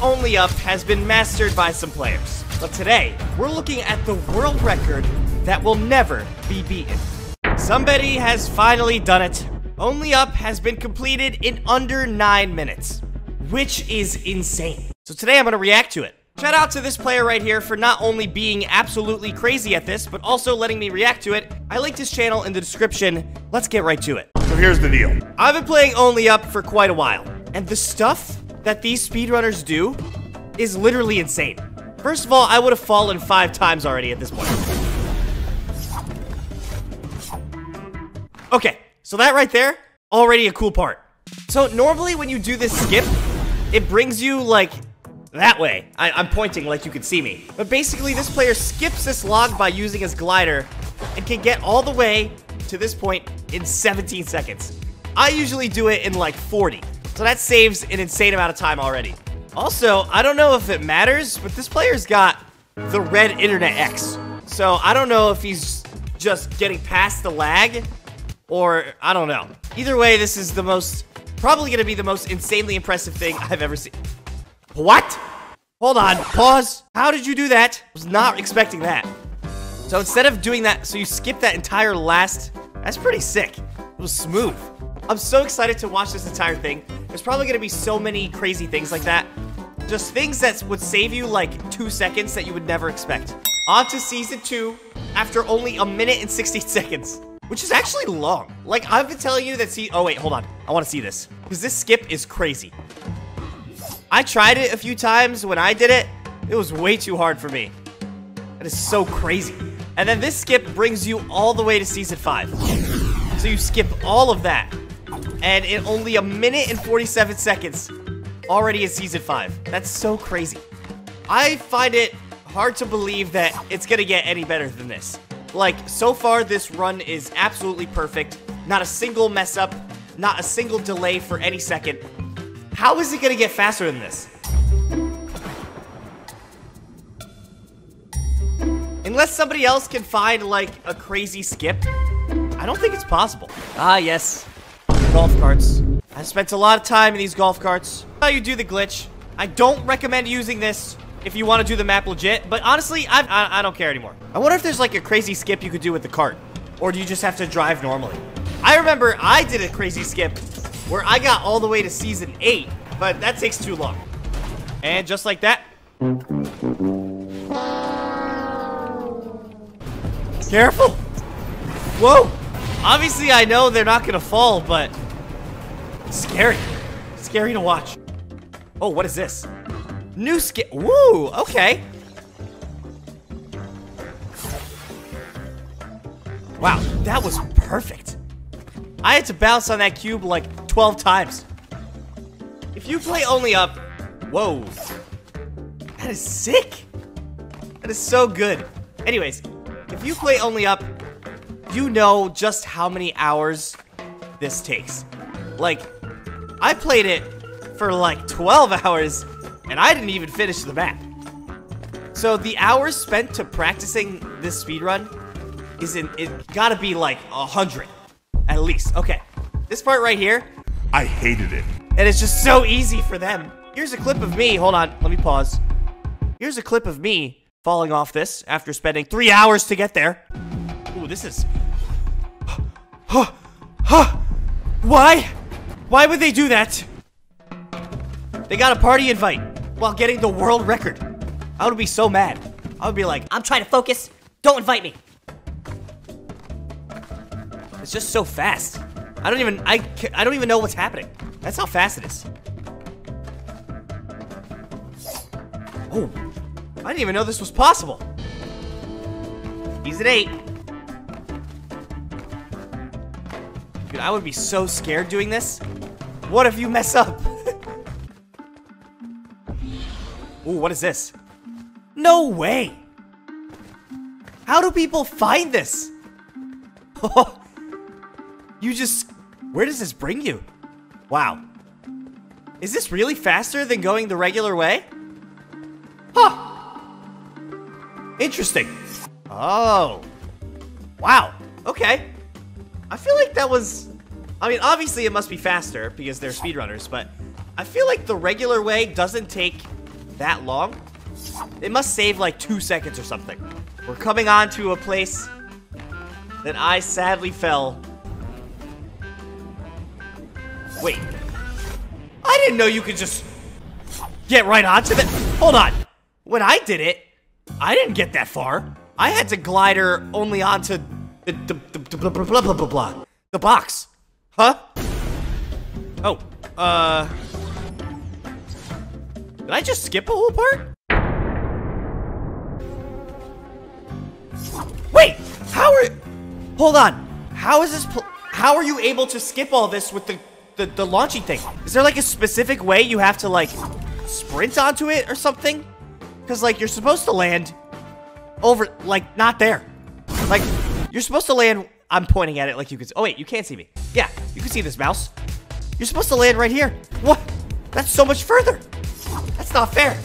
only up has been mastered by some players. But today, we're looking at the world record that will never be beaten. Somebody has finally done it. Only Up has been completed in under 9 minutes, which is insane. So today I'm going to react to it. Shout out to this player right here for not only being absolutely crazy at this, but also letting me react to it. I linked his channel in the description. Let's get right to it. So here's the deal. I've been playing Only Up for quite a while, and the stuff that these speedrunners do is literally insane. First of all, I would have fallen five times already at this point. Okay, so that right there, already a cool part. So normally when you do this skip, it brings you like that way. I am pointing like you can see me. But basically this player skips this log by using his glider and can get all the way to this point in 17 seconds. I usually do it in like 40. So that saves an insane amount of time already. Also, I don't know if it matters, but this player's got the red Internet X. So I don't know if he's just getting past the lag or I don't know. Either way, this is the most, probably going to be the most insanely impressive thing I've ever seen. What? Hold on, pause. How did you do that? I was not expecting that. So instead of doing that, so you skip that entire last, that's pretty sick. It was smooth. I'm so excited to watch this entire thing. There's probably gonna be so many crazy things like that. Just things that would save you like two seconds that you would never expect. On to season two after only a minute and 60 seconds. Which is actually long. Like, I've been telling you that see- Oh, wait, hold on. I want to see this. Because this skip is crazy. I tried it a few times. When I did it, it was way too hard for me. That is so crazy. And then this skip brings you all the way to Season 5. So you skip all of that. And in only a minute and 47 seconds, already in Season 5. That's so crazy. I find it hard to believe that it's to get any better than this. Like, so far, this run is absolutely perfect. Not a single mess up, not a single delay for any second. How is it gonna get faster than this? Unless somebody else can find, like, a crazy skip, I don't think it's possible. Ah, yes. Golf carts. I spent a lot of time in these golf carts. How you do the glitch. I don't recommend using this if you want to do the map legit. But honestly, I, I, I don't care anymore. I wonder if there's like a crazy skip you could do with the cart. Or do you just have to drive normally? I remember I did a crazy skip where I got all the way to season 8, but that takes too long. And just like that. Careful! Whoa! Obviously I know they're not gonna fall, but... Scary. Scary to watch. Oh, what is this? New skin. Woo, okay. Wow, that was perfect. I had to bounce on that cube like 12 times. If you play only up, whoa. That is sick. That is so good. Anyways, if you play only up, you know just how many hours this takes. Like, I played it for like 12 hours and I didn't even finish the map. So the hours spent to practicing this speedrun is in it gotta be like a hundred at least. Okay. This part right here. I hated it. And it's just so easy for them. Here's a clip of me. Hold on, let me pause. Here's a clip of me falling off this after spending three hours to get there. Ooh, this is. Huh, huh. Why? Why would they do that? They got a party invite while getting the world record. I would be so mad. I would be like, I'm trying to focus. Don't invite me. It's just so fast. I don't even, I, I don't even know what's happening. That's how fast it is. Oh, I didn't even know this was possible. He's at eight. Dude, I would be so scared doing this. What if you mess up? Ooh, what is this? No way! How do people find this? you just... Where does this bring you? Wow. Is this really faster than going the regular way? Huh. Interesting. Oh. Wow. Okay. I feel like that was... I mean, obviously it must be faster because they're speedrunners, but I feel like the regular way doesn't take that long. It must save like two seconds or something. We're coming on to a place that I sadly fell. Wait. I didn't know you could just get right onto that. Hold on. When I did it, I didn't get that far. I had to glider only onto the, the, the, the blah, blah, blah, blah, the box. Huh? Oh, uh... Did I just skip a whole part? Wait, how are... Hold on. How is this... How are you able to skip all this with the, the, the launching thing? Is there like a specific way you have to like sprint onto it or something? Because like you're supposed to land over, like not there. Like you're supposed to land, I'm pointing at it like you can, oh wait, you can't see me. Yeah, you can see this mouse. You're supposed to land right here. What? That's so much further. That's not fair.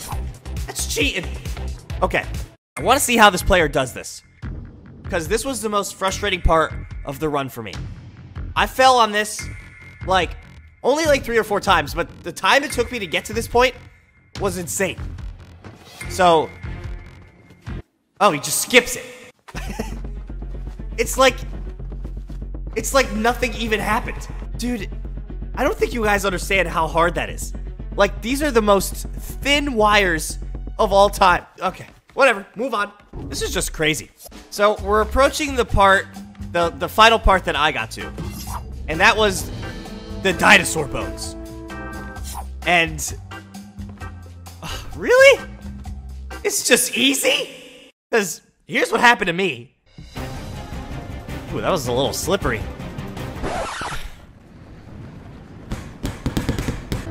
That's cheating. Okay, I want to see how this player does this. Because this was the most frustrating part of the run for me. I fell on this, like, only like three or four times, but the time it took me to get to this point was insane. So, oh, he just skips it. it's like, it's like nothing even happened. Dude, I don't think you guys understand how hard that is. Like, these are the most thin wires of all time. Okay, whatever, move on. This is just crazy. So, we're approaching the part, the, the final part that I got to. And that was the dinosaur bones. And... Uh, really? It's just easy? Because here's what happened to me. Ooh, that was a little slippery.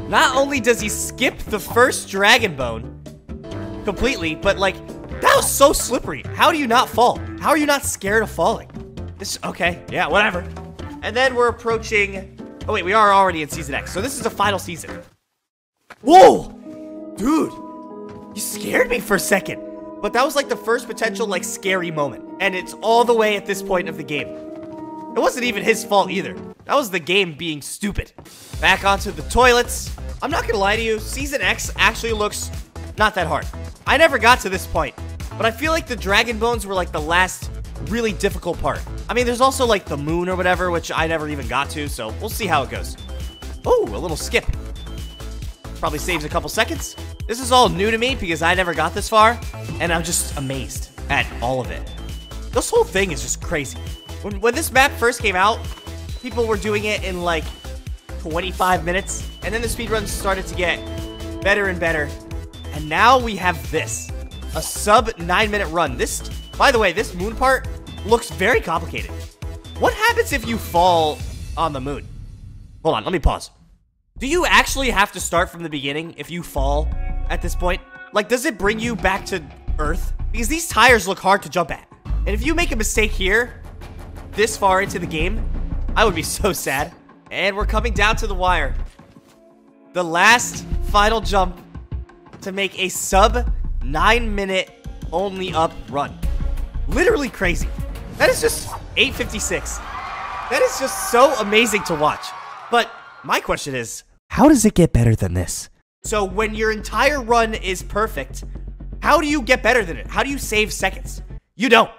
Not only does he skip the first Dragon Bone completely, but like, that was so slippery. How do you not fall? How are you not scared of falling? This, okay, yeah, whatever. And then we're approaching, oh wait, we are already in Season X, so this is the final season. Whoa! Dude, you scared me for a second. But that was like the first potential like scary moment. And it's all the way at this point of the game. It wasn't even his fault either. That was the game being stupid. Back onto the toilets. I'm not gonna lie to you, Season X actually looks not that hard. I never got to this point, but I feel like the Dragon Bones were like the last really difficult part. I mean, there's also like the moon or whatever, which I never even got to, so we'll see how it goes. Oh, a little skip. Probably saves a couple seconds. This is all new to me because I never got this far, and I'm just amazed at all of it. This whole thing is just crazy. When, when this map first came out, people were doing it in like 25 minutes, and then the speedruns started to get better and better, and now we have this. A sub 9 minute run. This, by the way, this moon part looks very complicated. What happens if you fall on the moon? Hold on, let me pause. Do you actually have to start from the beginning if you fall at this point? Like, does it bring you back to Earth? Because these tires look hard to jump at. And if you make a mistake here, this far into the game, I would be so sad. And we're coming down to the wire. The last final jump to make a sub 9 minute only up run. Literally crazy. That is just 856. That is just so amazing to watch. But my question is, how does it get better than this? So when your entire run is perfect, how do you get better than it? How do you save seconds? You don't.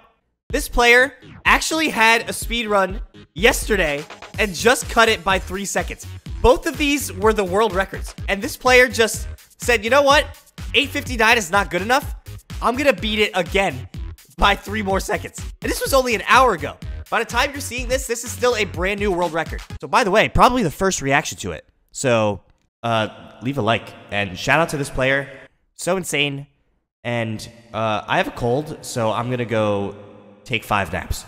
This player actually had a speed run yesterday and just cut it by three seconds. Both of these were the world records. And this player just said, you know what? 859 is not good enough. I'm gonna beat it again by three more seconds. And this was only an hour ago. By the time you're seeing this, this is still a brand new world record. So by the way, probably the first reaction to it. So uh, leave a like and shout out to this player. So insane. And uh, I have a cold, so I'm gonna go take five naps.